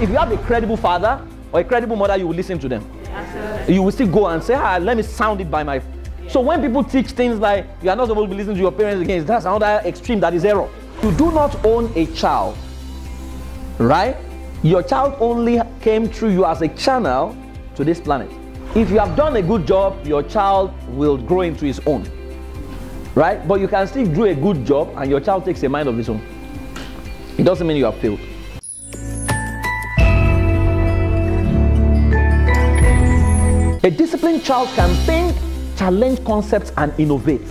If you have a credible father or a credible mother, you will listen to them. You will still go and say, ah, let me sound it by my. So when people teach things like you are not supposed to be listening to your parents again, that's another extreme that is error. You do not own a child, right? Your child only came through you as a channel to this planet. If you have done a good job, your child will grow into his own, right? But you can still do a good job and your child takes a mind of his own. It doesn't mean you have failed. A disciplined child can think, challenge concepts, and innovate.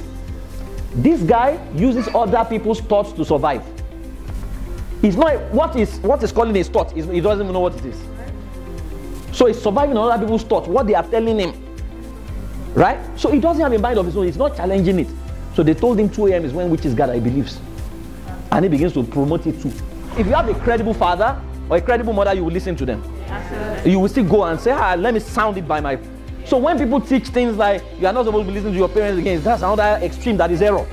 This guy uses other people's thoughts to survive. He's not what is what is calling his thought. He doesn't even know what it is. So he's surviving on other people's thoughts, what they are telling him. Right? So he doesn't have a mind of his own. He's not challenging it. So they told him 2 a.m. is when witches gather, he believes. And he begins to promote it too. If you have a credible father or a credible mother, you will listen to them. You will still go and say, ah, let me sound it by my. So when people teach things like you are not supposed to be listening to your parents again, that's another extreme that is error.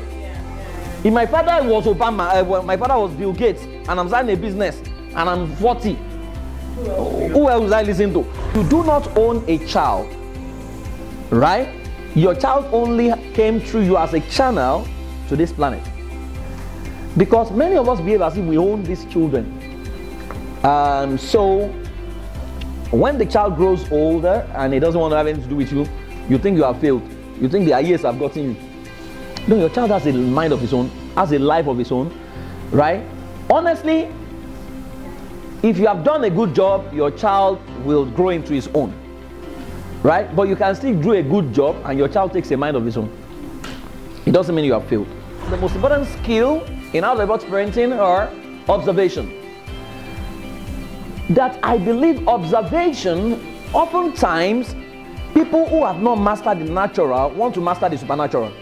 If my father was Obama, uh, well, my father was Bill Gates, and I'm starting a business, and I'm 40, who else will I listen to? You do not own a child, right? Your child only came through you as a channel to this planet. Because many of us behave as if we own these children. Um, so when the child grows older and he doesn't want to have anything to do with you, you think you have failed. You think the years have gotten you. No, your child has a mind of his own, has a life of his own, right? Honestly, if you have done a good job, your child will grow into his own, right? But you can still do a good job and your child takes a mind of his own. It doesn't mean you have failed. The most important skill in about parenting are observation. That I believe observation, oftentimes, people who have not mastered the natural want to master the supernatural.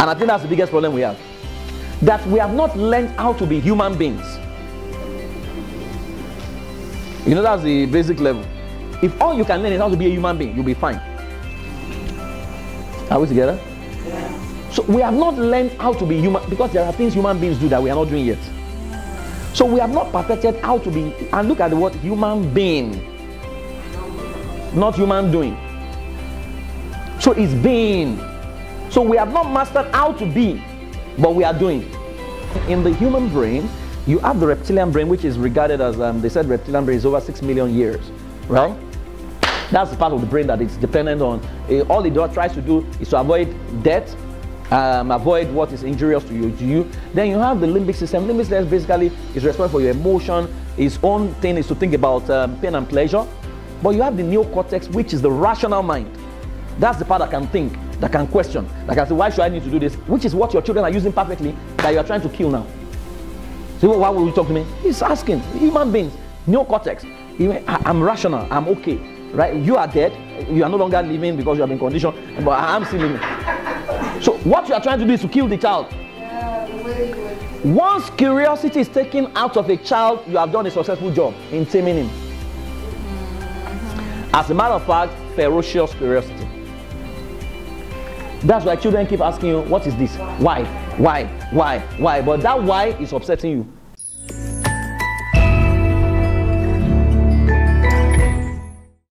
And I think that's the biggest problem we have. That we have not learned how to be human beings. You know, that's the basic level. If all you can learn is how to be a human being, you'll be fine. Are we together? So we have not learned how to be human because there are things human beings do that we are not doing yet. So we have not perfected how to be, and look at the word human being, not human doing. So it's being. So we have not mastered how to be, but we are doing. In the human brain, you have the reptilian brain, which is regarded as, um, they said reptilian brain is over 6 million years, right? That's the part of the brain that is dependent on, uh, all it tries to do is to avoid death, um, avoid what is injurious to you, to you. Then you have the limbic system. Limbic system basically is responsible for your emotion. Its own thing is to think about um, pain and pleasure. But you have the neocortex, which is the rational mind. That's the part that can think, that can question, that can say, why should I need to do this? Which is what your children are using perfectly that you are trying to kill now. So why would you talk to me? He's asking, human beings, neocortex. I'm rational, I'm okay. Right? You are dead, you are no longer living because you have been conditioned, but I'm still living. What you are trying to do is to kill the child. Once curiosity is taken out of a child, you have done a successful job in taming him. As a matter of fact, ferocious curiosity. That's why children keep asking you, what is this? Why? Why? Why? Why? But that why is upsetting you.